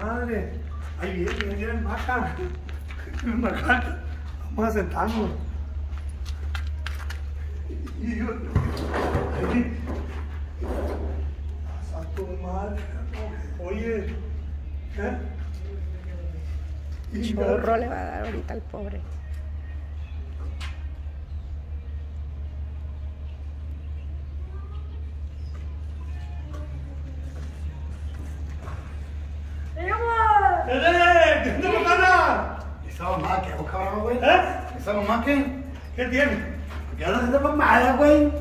Madre, ahí viene, viene el maca. El maca. Vamos a sentarnos. Y yo, ahí. A tu madre. Oye, ¿eh? Y Chorro le va a dar ahorita al pobre. ¡Eh! ¿Qué te pasa? ¿Esa mamá qué hago, cabrón, güey? ¿Eh? ¿Esa mamá qué? ¿Qué tiene? ¿Por qué hablas de esa mamada, güey?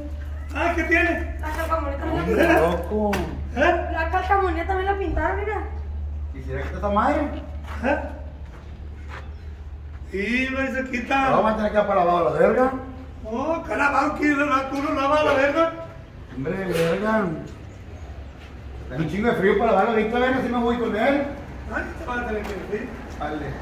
Ah, ¿qué tiene? La calcamonía también la pintaron. loco. ¿Eh? La calcamonía también la pintaron, mira. ¿Quisiera que esta madre? ¿Eh? Y no se ¿La quita. vamos a tener que ir para abajo la verga? Oh, caramba, que la culo lava la verga. Hombre, verga. Tengo un chingo de frío para lavar la vista, verga, si me voy con él. Ay, te vas a tener que decir. Vale.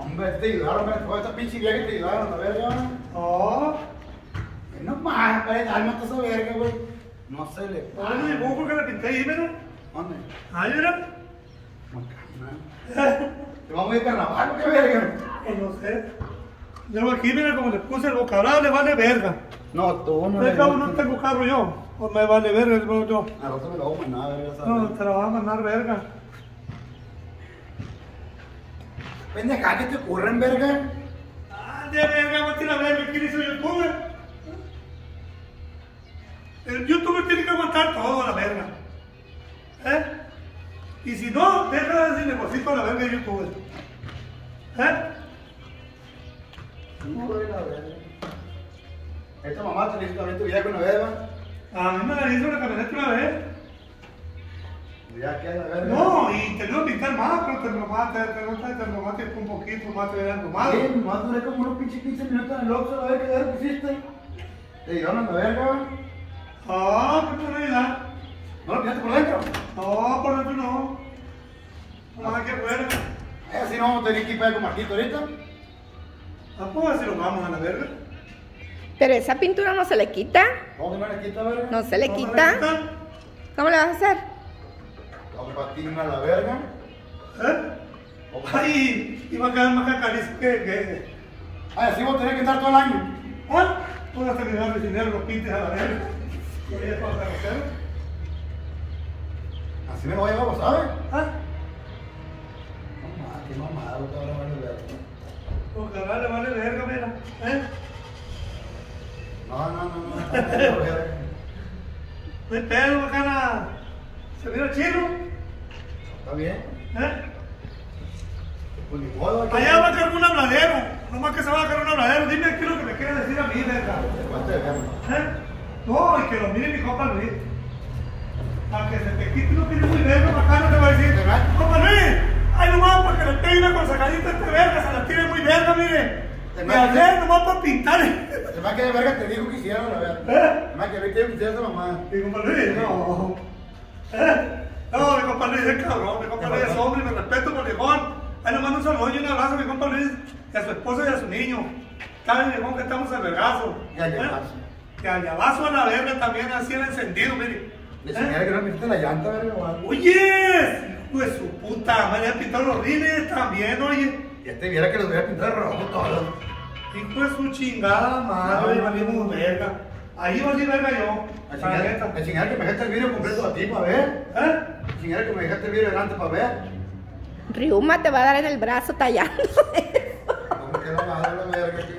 Hombre, te ayudaron, hombre, toda esta pinche vieja que te ayudaron, la verga. Oh, No más, güey, dálmate esa verga, güey. No se le ¿cuál es el dibujo que le pinté ahí, mira? ¿Dónde? Ahí, mira. Macana. ¿Te vamos a ir a carnaval o qué verga? Pues no sé. Yo aquí, mira, como le puse el bocabral, le vale verga. No, tú no. De cabo no tengo carro yo. O me vale verga el yo. A rato me lo hago nada, verga, No, te la va a mandar verga. Pendeja, ¿qué te ocurren, verga? Ah, de verga, voy a tirar verga. ¿Quién hizo youtuber? El youtuber tiene que aguantar todo a la verga. ¿Eh? Y si no, deja de decir negocito a la verga de youtuber. ¿Eh? Güey, la verga. Esta mamá te dice también tu vieja una vez, ¿va? A mí me la hizo una camioneta una vez. Ya que la verga. No, y te lo pintar más, pero te lo mate, te lo mate, te lo mate un poquito, más te verán nomás. Sí, nomás duré como unos pinches 15 minutos en el Oxxo, a ver qué verga hiciste. Te dieron a la verga. Ah, qué realidad. ¿No lo pillaste por dentro? No, por dentro no. Ah, qué bueno. Eh, así no vamos a tener que ir para con Marquito ahorita. Ah, pues así lo vamos a la verga. Pero esa pintura no se le quita. ¿Cómo que no le quita, verga? No se le ¿Cómo quita. ¿Cómo le vas a hacer? Vamos a patín a la verga. ¿Eh? Ay, iba a quedar más cacarizo que, que... Ay, así vamos a tener que estar todo el año. Ah, voy a terminar de dinero los pintes a la verga. Voy. Así me lo voy a llevar, ¿sabes? Ah, Mamá, qué mamada, lo que vale verga. ojalá le vale verga, mira. ¿Eh? No, no, no, hay pedo, bacana. ¿Se mira chino? Está bien. ¿Eh? Pues ni modo. Allá va a caer un habladero. Nomás que se va a caer un habladero. Dime qué es lo que me quieres decir a mí, verga. Aguante de. ¿Eh? No, y que lo mire mi compa Luis. Para que se te quite lo que es muy verga, bacano te va a decir. ¿Verdad? Compa Luis, ay nomás para que le peine con sacadita este verga, se la tire muy verga, mire. ¿Verdad? ayer nomás para pintar. Además que de verga te dijo que hiciera la verga. ¿Eh? Además que vi que hiciera esa mamada. Mi compa Luis, no. ¿Eh? No, mi compa Luis es cabrón, mi compa Luis es hombre, me respeto por viejón. Ahí le mando un saludo y un abrazo a mi compa Luis, y a su esposa y a su niño. Cada viejón que estamos al vergazo. Y al llavazo. Y al llavazo a la verga también, así el encendido, mire. Le ¿Eh? enseñé que no me la llanta, verga. Oye, de su puta madre, ha pintado los rines también, oye. Y este viera que los voy a pintar rojo todo. Hijo de su chingada madre, No, valimos verga. Ahí va a ser verga yo. A chingar, a chingar que me dejaste el video completo a ti para ver. ¿Eh? A chingar que me dejaste el video delante para ver. Riuma te va a dar en el brazo tallando. ¿Cómo que no madre la verga aquí?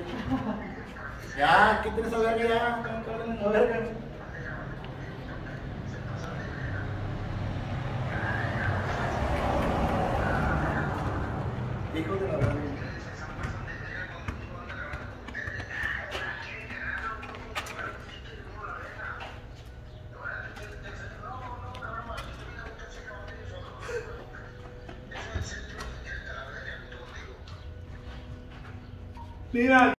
Ya, quiten esa verga ya. no, no, no, La verga. Hijo de la verga. Mira.